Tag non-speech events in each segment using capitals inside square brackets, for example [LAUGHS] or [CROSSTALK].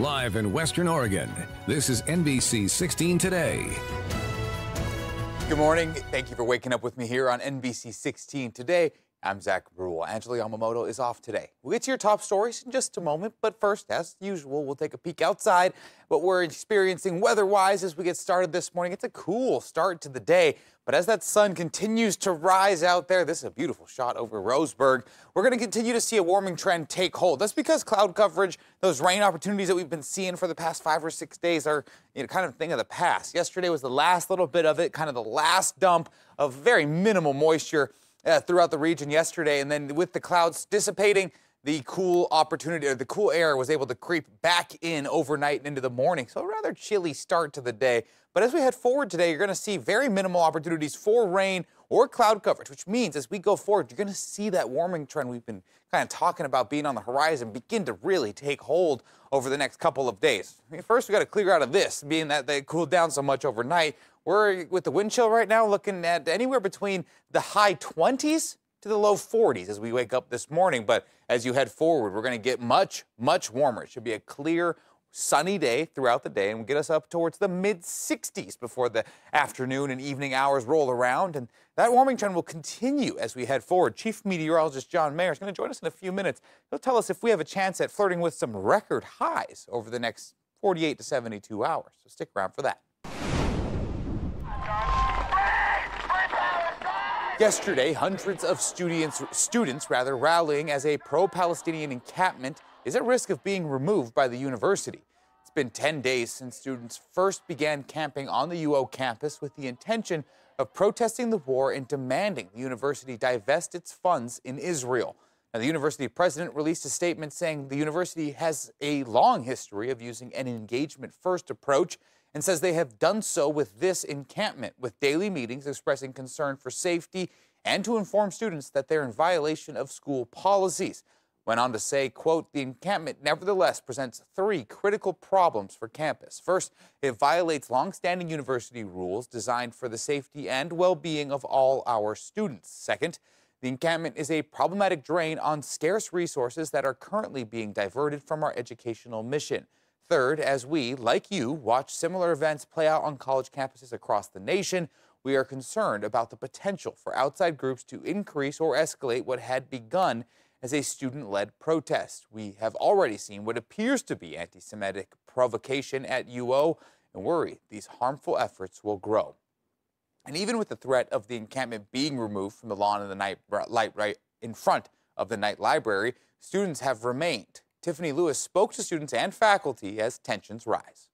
Live in Western Oregon, this is NBC 16 Today. Good morning. Thank you for waking up with me here on NBC 16 Today. I'm Zach Bruhl. Angela Yamamoto is off today. We'll get to your top stories in just a moment, but first, as usual, we'll take a peek outside what we're experiencing weather-wise as we get started this morning. It's a cool start to the day, but as that sun continues to rise out there, this is a beautiful shot over Roseburg. We're going to continue to see a warming trend take hold. That's because cloud coverage, those rain opportunities that we've been seeing for the past five or six days are you know, kind of a thing of the past. Yesterday was the last little bit of it, kind of the last dump of very minimal moisture uh, throughout the region yesterday. And then with the clouds dissipating, the cool opportunity or the cool air was able to creep back in overnight and into the morning. So a rather chilly start to the day. But as we head forward today, you're going to see very minimal opportunities for rain or cloud coverage, which means as we go forward, you're going to see that warming trend we've been kind of talking about being on the horizon begin to really take hold over the next couple of days. I mean, first, we got to clear out of this, being that they cooled down so much overnight. We're with the wind chill right now looking at anywhere between the high 20s to the low 40s as we wake up this morning. But as you head forward, we're going to get much, much warmer. It should be a clear, sunny day throughout the day and get us up towards the mid 60s before the afternoon and evening hours roll around. And that warming trend will continue as we head forward. Chief Meteorologist John Mayer is going to join us in a few minutes. He'll tell us if we have a chance at flirting with some record highs over the next 48 to 72 hours. So stick around for that. Yesterday, hundreds of students, students rather, rallying as a pro-Palestinian encampment is at risk of being removed by the university. It's been 10 days since students first began camping on the UO campus with the intention of protesting the war and demanding the university divest its funds in Israel. Now, the university president released a statement saying the university has a long history of using an engagement first approach and says they have done so with this encampment, with daily meetings expressing concern for safety and to inform students that they're in violation of school policies. Went on to say, quote, the encampment nevertheless presents three critical problems for campus. First, it violates longstanding university rules designed for the safety and well-being of all our students. Second, the encampment is a problematic drain on scarce resources that are currently being diverted from our educational mission. Third, as we, like you, watch similar events play out on college campuses across the nation, we are concerned about the potential for outside groups to increase or escalate what had begun as a student-led protest. We have already seen what appears to be anti-Semitic provocation at UO and worry these harmful efforts will grow. And even with the threat of the encampment being removed from the lawn of the night light right in front of the Knight Library, students have remained Tiffany Lewis spoke to students and faculty as tensions rise.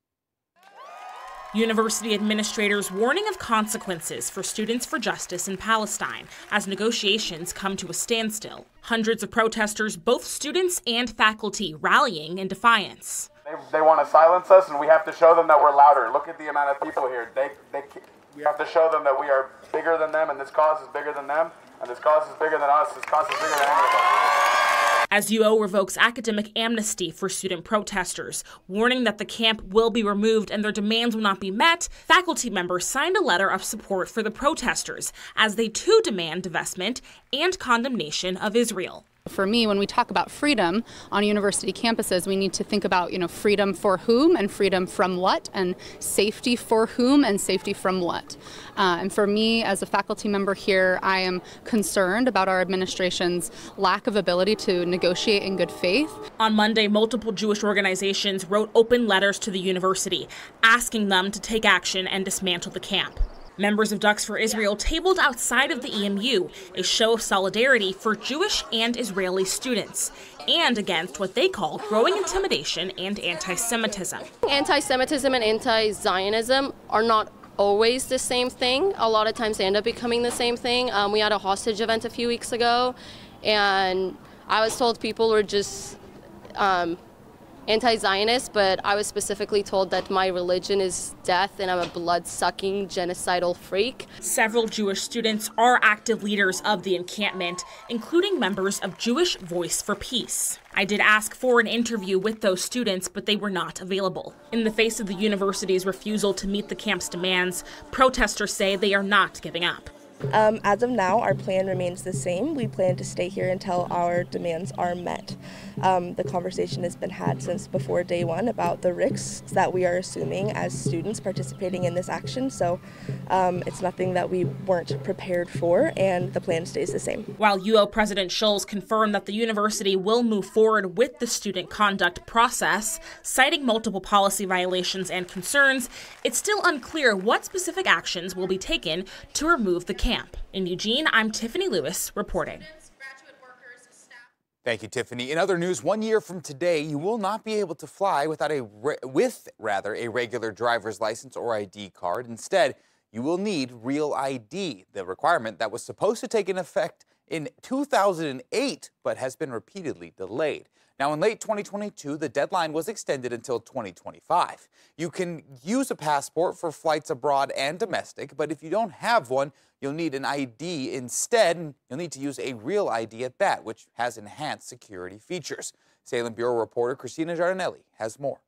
University administrators warning of consequences for Students for Justice in Palestine as negotiations come to a standstill. Hundreds of protesters, both students and faculty, rallying in defiance. They, they want to silence us, and we have to show them that we're louder. Look at the amount of people here. They, they, we have to show them that we are bigger than them, and this cause is bigger than them, and this cause is bigger than us. This cause is bigger than any as UO revokes academic amnesty for student protesters, warning that the camp will be removed and their demands will not be met, faculty members signed a letter of support for the protesters as they too demand divestment and condemnation of Israel. For me, when we talk about freedom on university campuses, we need to think about, you know, freedom for whom and freedom from what, and safety for whom and safety from what. Uh, and for me, as a faculty member here, I am concerned about our administration's lack of ability to negotiate in good faith. On Monday, multiple Jewish organizations wrote open letters to the university, asking them to take action and dismantle the camp. Members of Ducks for Israel tabled outside of the EMU, a show of solidarity for Jewish and Israeli students, and against what they call growing intimidation and anti Semitism. Anti Semitism and anti Zionism are not always the same thing. A lot of times they end up becoming the same thing. Um, we had a hostage event a few weeks ago, and I was told people were just um, anti-Zionist, but I was specifically told that my religion is death and I'm a blood-sucking genocidal freak. Several Jewish students are active leaders of the encampment, including members of Jewish Voice for Peace. I did ask for an interview with those students, but they were not available. In the face of the university's refusal to meet the camp's demands, protesters say they are not giving up. Um, as of now, our plan remains the same. We plan to stay here until our demands are met. Um, the conversation has been had since before day one about the risks that we are assuming as students participating in this action. So um, it's nothing that we weren't prepared for, and the plan stays the same. While UO President Scholz confirmed that the university will move forward with the student conduct process, citing multiple policy violations and concerns, it's still unclear what specific actions will be taken to remove the camp. In Eugene, I'm Tiffany Lewis reporting. Thank you, Tiffany. In other news, one year from today, you will not be able to fly without a with rather a regular driver's license or ID card. Instead, you will need Real ID, the requirement that was supposed to take in effect in 2008 but has been repeatedly delayed. Now, in late 2022, the deadline was extended until 2025. You can use a passport for flights abroad and domestic, but if you don't have one, you'll need an ID instead. You'll need to use a real ID at that, which has enhanced security features. Salem Bureau reporter Christina Giardinelli has more.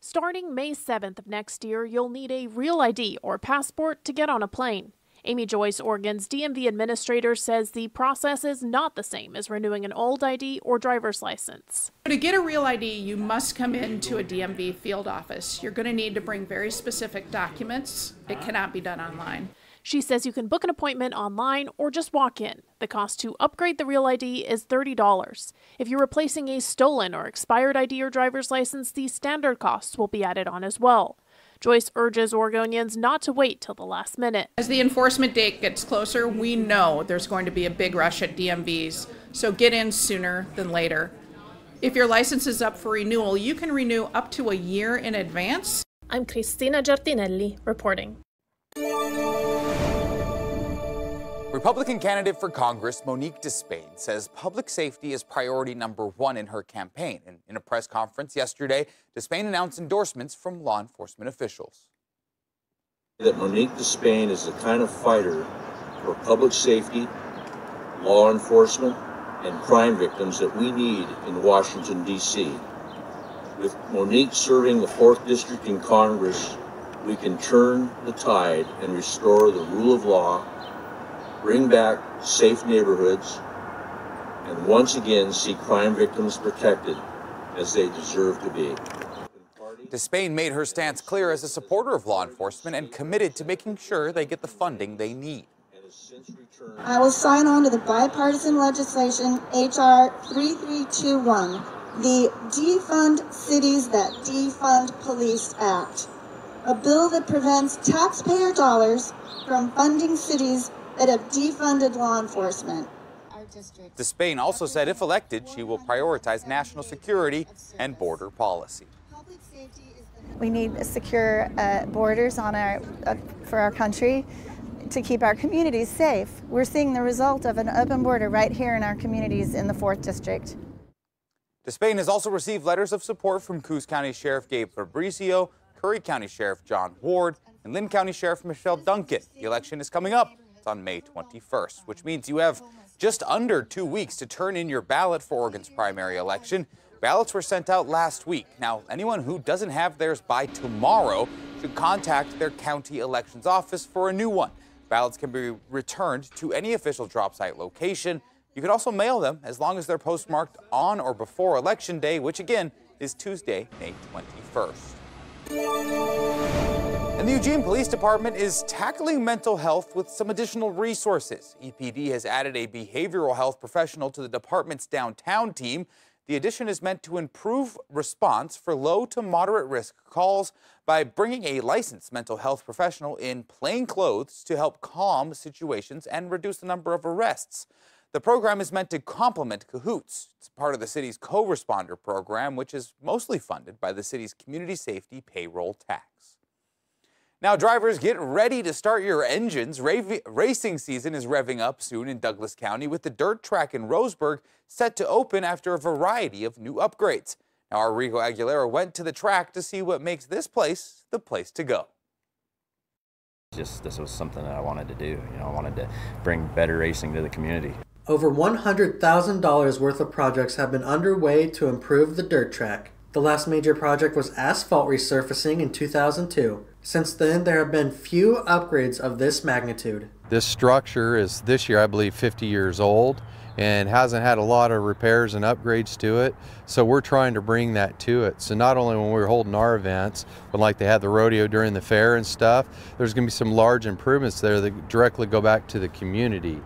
Starting May 7th of next year, you'll need a real ID or passport to get on a plane. Amy Joyce, Oregon's DMV administrator, says the process is not the same as renewing an old ID or driver's license. To get a real ID, you must come into a DMV field office. You're going to need to bring very specific documents. It cannot be done online. She says you can book an appointment online or just walk in. The cost to upgrade the real ID is $30. If you're replacing a stolen or expired ID or driver's license, the standard costs will be added on as well. Joyce urges Oregonians not to wait till the last minute. As the enforcement date gets closer, we know there's going to be a big rush at DMVs, so get in sooner than later. If your license is up for renewal, you can renew up to a year in advance. I'm Christina Giardinelli reporting. Republican candidate for Congress Monique DeSpain says public safety is priority number one in her campaign. And in a press conference yesterday, DeSpain announced endorsements from law enforcement officials. That Monique DeSpain is the kind of fighter for public safety, law enforcement, and crime victims that we need in Washington, D.C. With Monique serving the 4th District in Congress, we can turn the tide and restore the rule of law bring back safe neighborhoods, and once again see crime victims protected as they deserve to be. DeSpain made her stance clear as a supporter of law enforcement and committed to making sure they get the funding they need. I will sign on to the bipartisan legislation H.R. 3321, the Defund Cities That Defund Police Act, a bill that prevents taxpayer dollars from funding cities that have defunded law enforcement. DeSpain also said if elected, she will prioritize national security and border policy. We need secure uh, borders on our, uh, for our country to keep our communities safe. We're seeing the result of an open border right here in our communities in the 4th District. DeSpain has also received letters of support from Coos County Sheriff Gabe Fabrizio, Curry County Sheriff John Ward, and Linn County Sheriff Michelle Duncan. The election is coming up. It's on May 21st, which means you have just under two weeks to turn in your ballot for Oregon's primary election. Ballots were sent out last week. Now, anyone who doesn't have theirs by tomorrow should contact their county elections office for a new one. Ballots can be returned to any official drop site location. You can also mail them as long as they're postmarked on or before Election Day, which again is Tuesday, May 21st. And the Eugene Police Department is tackling mental health with some additional resources. EPD has added a behavioral health professional to the department's downtown team. The addition is meant to improve response for low to moderate risk calls by bringing a licensed mental health professional in plain clothes to help calm situations and reduce the number of arrests. The program is meant to complement Cahoots. It's part of the city's co-responder program, which is mostly funded by the city's community safety payroll tax. Now, drivers, get ready to start your engines. Racing season is revving up soon in Douglas County with the dirt track in Roseburg set to open after a variety of new upgrades. Now, our Rico Aguilera went to the track to see what makes this place the place to go. Just this was something that I wanted to do. You know, I wanted to bring better racing to the community. Over $100,000 worth of projects have been underway to improve the dirt track. The last major project was asphalt resurfacing in 2002. Since then, there have been few upgrades of this magnitude. This structure is this year, I believe, 50 years old and hasn't had a lot of repairs and upgrades to it. So we're trying to bring that to it. So not only when we're holding our events, but like they had the rodeo during the fair and stuff, there's going to be some large improvements there that directly go back to the community.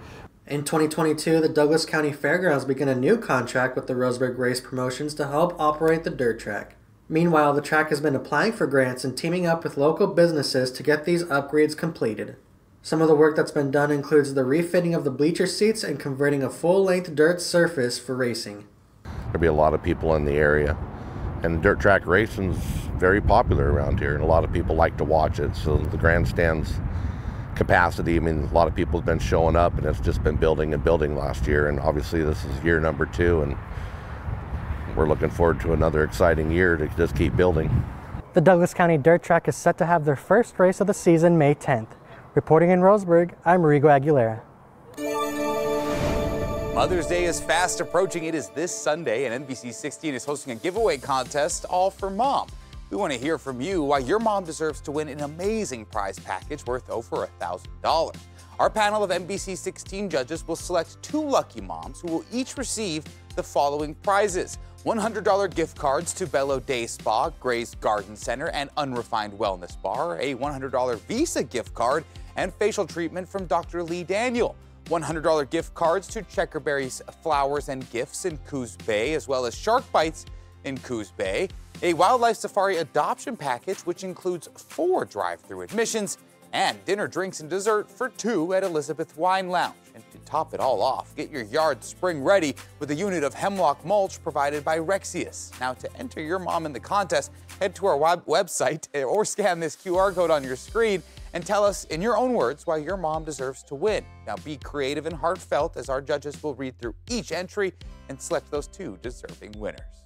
In 2022, the Douglas County Fairgrounds began a new contract with the Roseburg Race Promotions to help operate the dirt track. Meanwhile, the track has been applying for grants and teaming up with local businesses to get these upgrades completed. Some of the work that's been done includes the refitting of the bleacher seats and converting a full length dirt surface for racing. There'll be a lot of people in the area, and dirt track racing's very popular around here, and a lot of people like to watch it. So the grandstands capacity, I mean, a lot of people have been showing up, and it's just been building and building last year, and obviously this is year number two, and we're looking forward to another exciting year to just keep building. The Douglas County Dirt Track is set to have their first race of the season May 10th. Reporting in Roseburg, I'm Rigo Aguilera. Mother's Day is fast approaching. It is this Sunday, and NBC 16 is hosting a giveaway contest all for mom. We want to hear from you why your mom deserves to win an amazing prize package worth over $1,000. Our panel of NBC 16 judges will select two lucky moms who will each receive the following prizes $100 gift cards to Bello Day Spa, Gray's Garden Center, and Unrefined Wellness Bar, a $100 Visa gift card, and facial treatment from Dr. Lee Daniel. $100 gift cards to Checkerberry's Flowers and Gifts in Coos Bay, as well as Shark Bites in Coos Bay. A wildlife safari adoption package, which includes four drive through admissions and dinner, drinks, and dessert for two at Elizabeth Wine Lounge. And top it all off, get your yard spring ready with a unit of hemlock mulch provided by Rexius. Now, to enter your mom in the contest, head to our web- website [LAUGHS] or scan this QR code on your screen and tell us in your own words why your mom deserves to win. Now, be creative and heartfelt as our judges will read through each entry and select those two deserving winners.